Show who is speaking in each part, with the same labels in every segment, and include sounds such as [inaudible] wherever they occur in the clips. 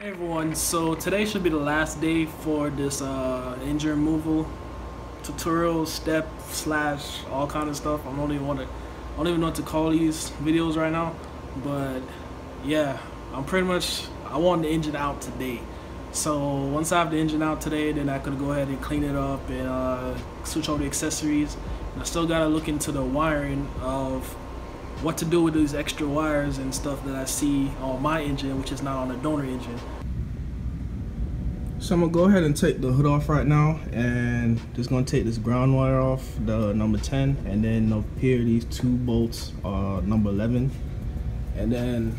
Speaker 1: Hey everyone, so today should be the last day for this uh, engine removal tutorial step slash all kind of stuff. I don't even want to, I don't even know what to call these videos right now, but yeah, I'm pretty much I want the engine out today. So once I have the engine out today, then I could go ahead and clean it up and uh, switch all the accessories. And I still gotta look into the wiring of what to do with these extra wires and stuff that I see on my engine, which is not on the donor engine.
Speaker 2: So I'm gonna go ahead and take the hood off right now and just gonna take this ground wire off, the number 10, and then up here these two bolts are number 11. And then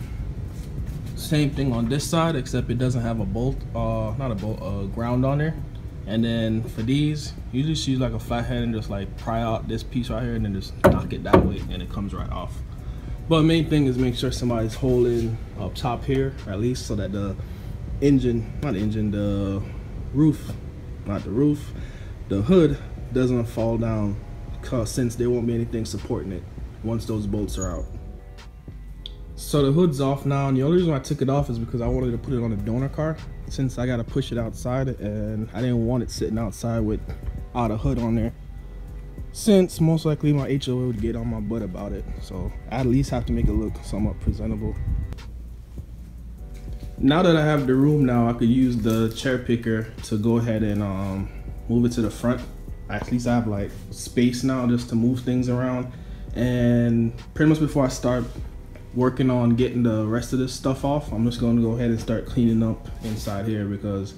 Speaker 2: same thing on this side, except it doesn't have a bolt, uh, not a bolt, uh, ground on there. And then for these, you just use like a flathead and just like pry out this piece right here and then just knock it that way and it comes right off. But main thing is make sure somebody's holding up top here, at least so that the engine, not the engine, the roof, not the roof, the hood doesn't fall down cause since there won't be anything supporting it once those bolts are out. So the hood's off now and the only reason I took it off is because I wanted to put it on a donor car since I gotta push it outside and I didn't want it sitting outside with out a hood on there since most likely my HOA would get on my butt about it. So I at least have to make it look somewhat presentable. Now that I have the room now, I could use the cherry picker to go ahead and um, move it to the front. At least I have like space now just to move things around. And pretty much before I start working on getting the rest of this stuff off, I'm just gonna go ahead and start cleaning up inside here because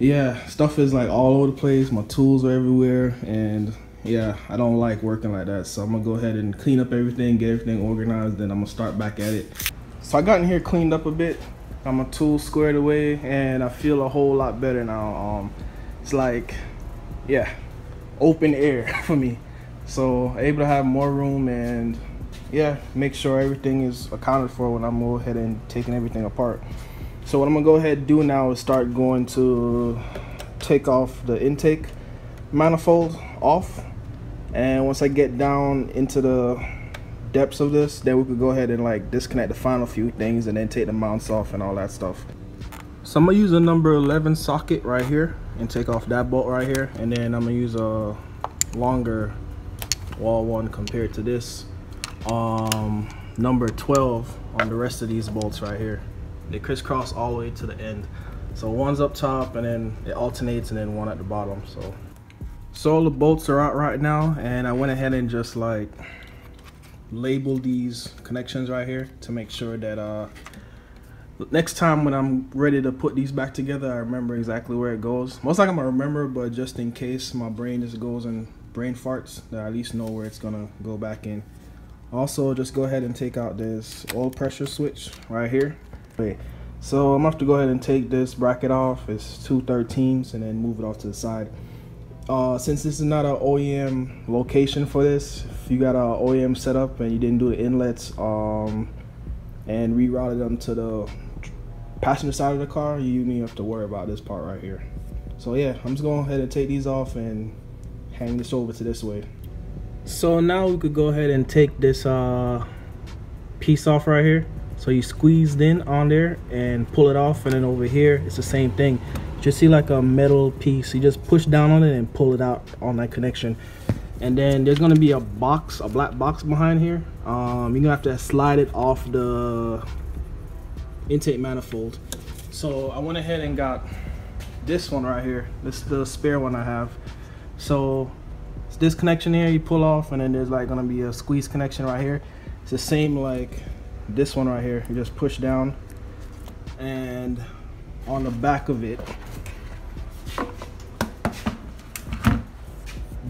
Speaker 2: yeah, stuff is like all over the place. My tools are everywhere and yeah, I don't like working like that. So I'm gonna go ahead and clean up everything, get everything organized, then I'm gonna start back at it. So I got in here cleaned up a bit. Got my tools squared away and I feel a whole lot better now. Um, it's like, yeah, open air [laughs] for me. So able to have more room and yeah, make sure everything is accounted for when I'm go ahead and taking everything apart. So what I'm gonna go ahead and do now is start going to take off the intake manifold off and once I get down into the depths of this then we could go ahead and like disconnect the final few things and then take the mounts off and all that stuff. So I'm gonna use a number 11 socket right here and take off that bolt right here. And then I'm gonna use a longer wall one compared to this. Um number 12 on the rest of these bolts right here. They crisscross all the way to the end. So one's up top and then it alternates and then one at the bottom. So so all the bolts are out right now and I went ahead and just like labeled these connections right here to make sure that uh next time when I'm ready to put these back together I remember exactly where it goes. Most like I'm gonna remember but just in case my brain just goes and brain farts that I at least know where it's gonna go back in. Also just go ahead and take out this oil pressure switch right here. Wait, so I'm gonna have to go ahead and take this bracket off. It's two 13s and then move it off to the side uh, since this is not an OEM location for this, if you got an OEM setup and you didn't do the inlets um, and rerouted them to the passenger side of the car, you need have to worry about this part right here. So yeah, I'm just going ahead and take these off and hang this over to this way. So now we could go ahead and take this uh, piece off right here. So you squeezed in on there and pull it off and then over here, it's the same thing just see like a metal piece. You just push down on it and pull it out on that connection. And then there's gonna be a box a black box behind here. Um, you're gonna have to slide it off the intake manifold. So I went ahead and got this one right here. This is the spare one I have. So it's this connection here you pull off and then there's like gonna be a squeeze connection right here. It's the same like this one right here. You just push down and on the back of it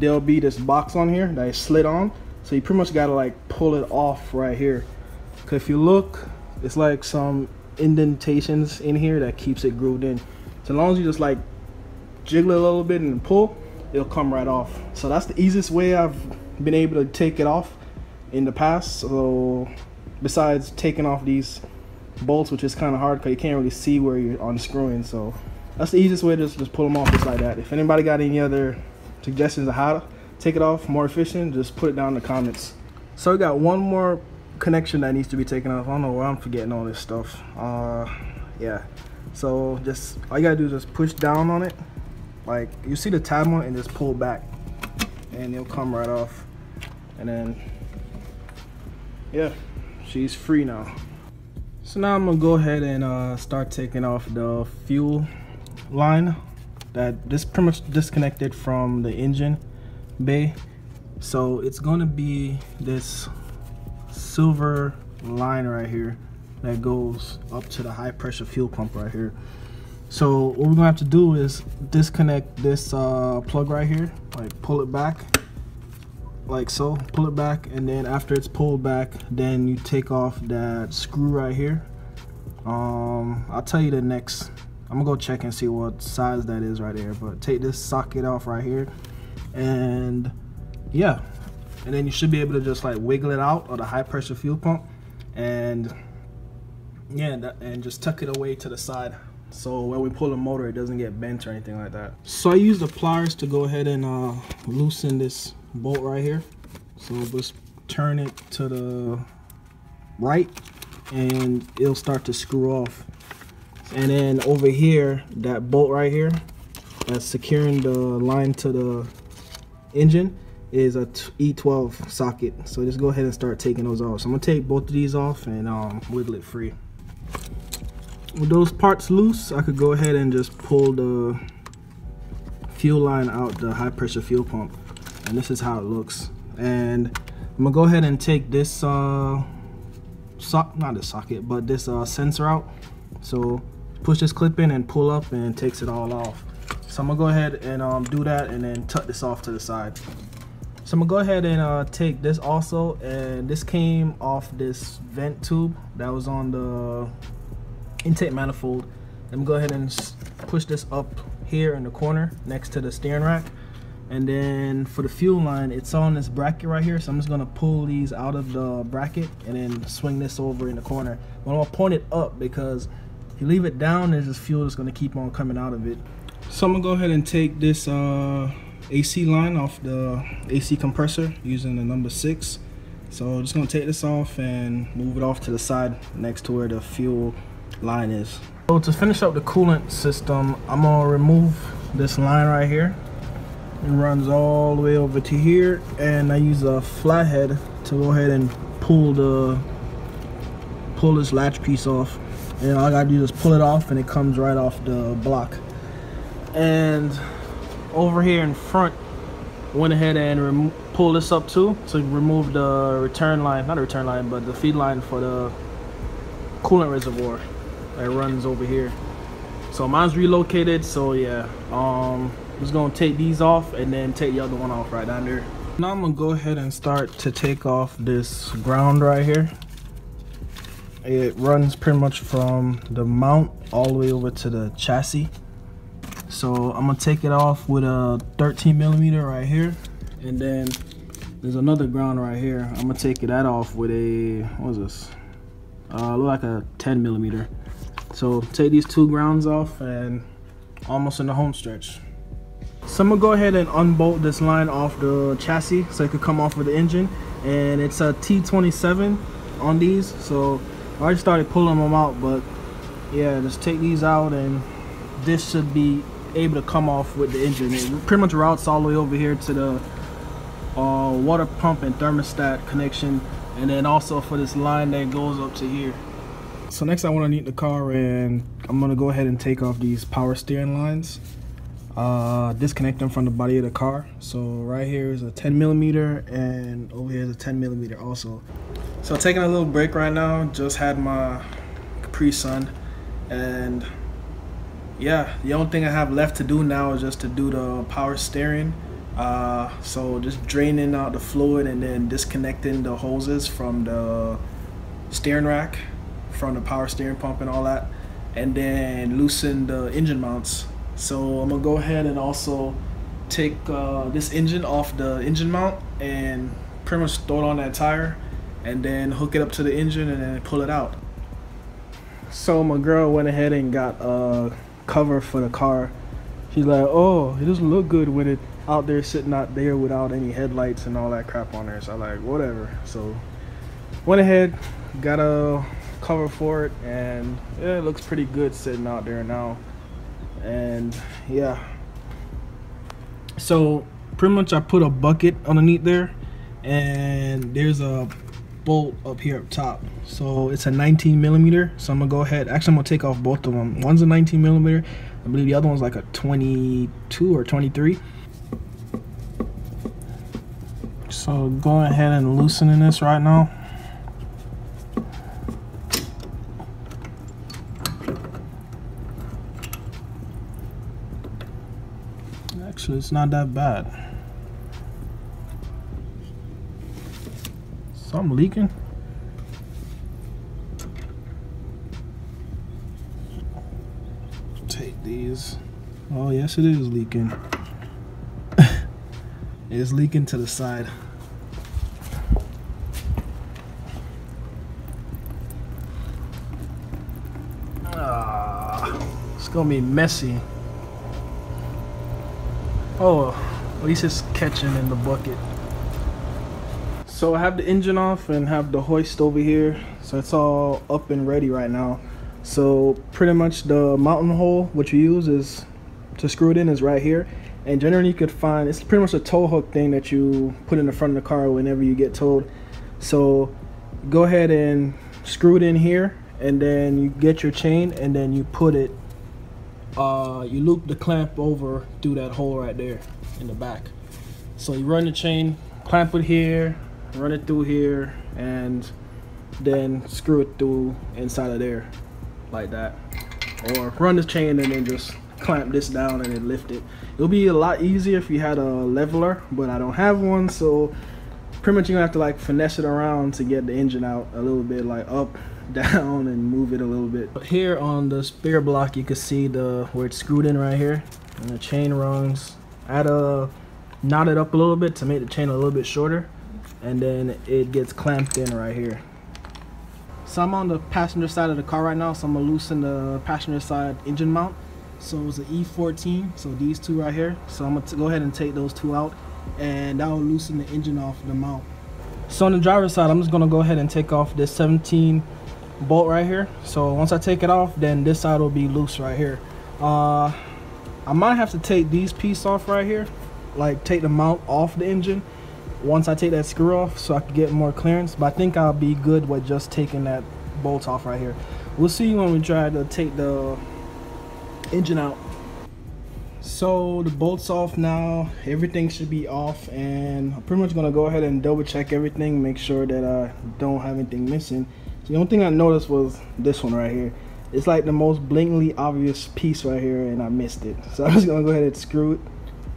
Speaker 2: there'll be this box on here that is slid on. So you pretty much gotta like pull it off right here. Because if you look it's like some indentations in here that keeps it grooved in. So as long as you just like jiggle it a little bit and pull it'll come right off. So that's the easiest way I've been able to take it off in the past. So besides taking off these bolts which is kind of hard because you can't really see where you're unscrewing. So that's the easiest way to just, just pull them off just like that. If anybody got any other suggestions of how to take it off more efficient just put it down in the comments so we got one more connection that needs to be taken off i don't know why i'm forgetting all this stuff uh yeah So just all you gotta do is just push down on it. Like you see the tab on it and just pull back and it'll come right off. And then, yeah, she's free now. So now I'm gonna go ahead and uh, start taking off the fuel line that this pretty much disconnected from the engine bay. So it's gonna be this silver line right here that goes up to the high pressure fuel pump right here. So what we're gonna have to do is disconnect this uh, plug right here, like pull it back, like so, pull it back, and then after it's pulled back, then you take off that screw right here. Um, I'll tell you the next, I'm gonna go check and see what size that is right there, but take this socket off right here, and yeah, and then you should be able to just like wiggle it out of the high pressure fuel pump, and yeah, and just tuck it away to the side. So when we pull the motor it doesn't get bent or anything like that. So i use the pliers to go ahead and uh, loosen this bolt right here. So just turn it to the right and it'll start to screw off and then over here that bolt right here that's securing the line to the engine is a E12 socket so just go ahead and start taking those off so I'm gonna take both of these off and um, wiggle it free with those parts loose, I could go ahead and just pull the fuel line out the high pressure fuel pump. And this is how it looks. And I'm gonna go ahead and take this, uh, so not this socket, but this uh, sensor out. So push this clip in and pull up and takes it all off. So I'm gonna go ahead and um, do that and then tuck this off to the side. So I'm gonna go ahead and uh, take this also, and this came off this vent tube that was on the intake manifold. Let me go ahead and push this up here in the corner next to the steering rack. And then for the fuel line, it's on this bracket right here. So I'm just gonna pull these out of the bracket and then swing this over in the corner. But I'm gonna point it up because you leave it down, there's this fuel that's gonna keep on coming out of it. So I'm gonna go ahead and take this uh, AC line off the AC compressor using the number six. So I'm just gonna take this off and move it off to the side next to where the fuel line is. So to finish up the coolant system, I'm gonna remove this line right here. It runs all the way over to here and I use a flathead to go ahead and pull the pull this latch piece off. And all I gotta do is pull it off and it comes right off the block. And over here in front, went ahead and pull this up too to remove the return line, not a return line, but the feed line for the coolant reservoir that runs over here. So mine's relocated, so yeah. Um, I'm just gonna take these off and then take the other one off right down there. Now I'm gonna go ahead and start to take off this ground right here. It runs pretty much from the mount all the way over to the chassis. So I'm gonna take it off with a 13 millimeter right here. And then there's another ground right here. I'm gonna take that off with a, what is this? Uh, look like a 10 millimeter. So take these two grounds off and almost in the home stretch. So I'm gonna go ahead and unbolt this line off the chassis so it could come off with the engine. And it's a T27 on these. So I already started pulling them out, but yeah, just take these out and this should be able to come off with the engine. It pretty much routes all the way over here to the uh, water pump and thermostat connection. And then also for this line that goes up to here. So next I want to neat the car and I'm going to go ahead and take off these power steering lines. Uh, disconnect them from the body of the car. So right here is a 10 millimeter and over here is a 10 millimeter also. So taking a little break right now, just had my Capri Sun and yeah, the only thing I have left to do now is just to do the power steering. Uh, so just draining out the fluid and then disconnecting the hoses from the steering rack from the power steering pump and all that and then loosen the engine mounts so I'm gonna go ahead and also take uh, this engine off the engine mount and pretty much throw it on that tire and then hook it up to the engine and then pull it out. So my girl went ahead and got a cover for the car. She's like oh it doesn't look good with it out there sitting out there without any headlights and all that crap on there. So I'm like whatever. So went ahead got a cover for it and it looks pretty good sitting out there now and yeah. So pretty much I put a bucket underneath there and there's a bolt up here up top. So it's a 19 millimeter so I'm gonna go ahead actually I'm gonna take off both of them one's a 19 millimeter I believe the other one's like a 22 or 23 so going ahead and loosening this right now actually it's not that bad. Something leaking? Take these. Oh yes it is leaking. [laughs] It's leaking to the side. Ah, it's gonna be messy Oh, at least it's catching in the bucket. So I have the engine off and have the hoist over here. So it's all up and ready right now. So pretty much the mountain hole, what you use is to screw it in is right here. And generally you could find, it's pretty much a tow hook thing that you put in the front of the car whenever you get towed. So go ahead and screw it in here and then you get your chain and then you put it uh, you loop the clamp over through that hole right there in the back. So you run the chain, clamp it here, run it through here, and then screw it through inside of there like that. Or run the chain and then just clamp this down and then lift it. It'll be a lot easier if you had a leveler, but I don't have one, so pretty much you're gonna have to like finesse it around to get the engine out a little bit like up down and move it a little bit. Here on the spare block, you can see the where it's screwed in right here, and the chain rungs. I had to knot it up a little bit to make the chain a little bit shorter, and then it gets clamped in right here. So I'm on the passenger side of the car right now, so I'm gonna loosen the passenger side engine mount. So it's an E14, so these two right here. So I'm gonna go ahead and take those two out, and that will loosen the engine off the mount. So on the driver's side, I'm just gonna go ahead and take off this 17 bolt right here. So once I take it off then this side will be loose right here. Uh, I might have to take these pieces off right here like take the mount off the engine once I take that screw off so I can get more clearance but I think I'll be good with just taking that bolt off right here. We'll see when we try to take the engine out. So the bolts off now everything should be off and I'm pretty much gonna go ahead and double check everything make sure that I don't have anything missing the only thing I noticed was this one right here. It's like the most blatantly obvious piece right here and I missed it. So [laughs] I'm just gonna go ahead and screw it,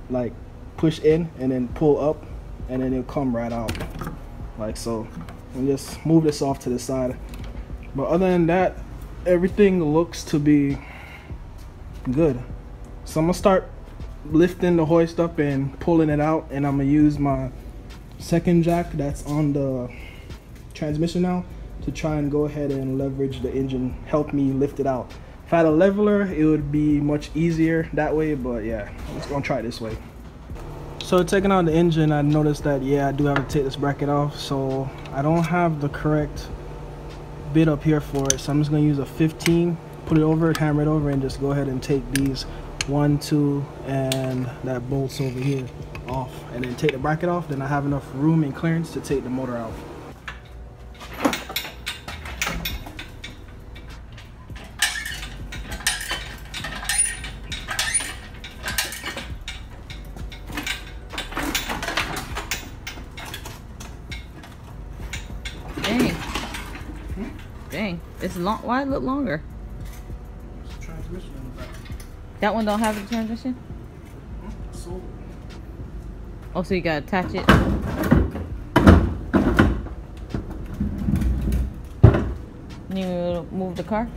Speaker 2: like push in and then pull up and then it'll come right out. Like so. And just move this off to the side. But other than that, everything looks to be good. So I'm gonna start lifting the hoist up and pulling it out and I'm gonna use my second jack that's on the transmission now to try and go ahead and leverage the engine, help me lift it out. If I had a leveler, it would be much easier that way, but yeah, I'm just gonna try this way. So taking out the engine, I noticed that, yeah, I do have to take this bracket off, so I don't have the correct bit up here for it, so I'm just gonna use a 15, put it over hammer it over, and just go ahead and take these one, two, and that bolts over here off, and then take the bracket off, then I have enough room and clearance to take the motor out.
Speaker 3: It's long. Why look longer? That one don't have a transmission. Oh, so you gotta attach it. You move the car.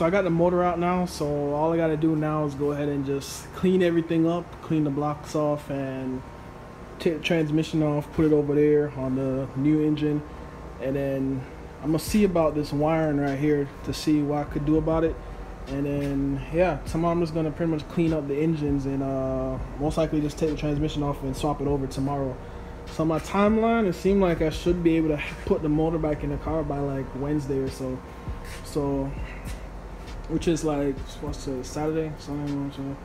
Speaker 2: So I got the motor out now. So all I gotta do now is go ahead and just clean everything up, clean the blocks off, and take transmission off, put it over there on the new engine, and then I'm gonna see about this wiring right here to see what I could do about it. And then yeah, tomorrow I'm just gonna pretty much clean up the engines and uh, most likely just take the transmission off and swap it over tomorrow. So my timeline, it seemed like I should be able to put the motor back in the car by like Wednesday or so. So, which is like what's to Saturday, Sunday, Monday,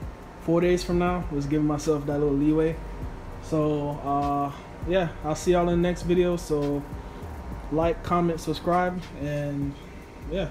Speaker 2: four days from now. Was giving myself that little leeway. So uh, yeah, I'll see y'all in the next video. So like, comment, subscribe, and yeah.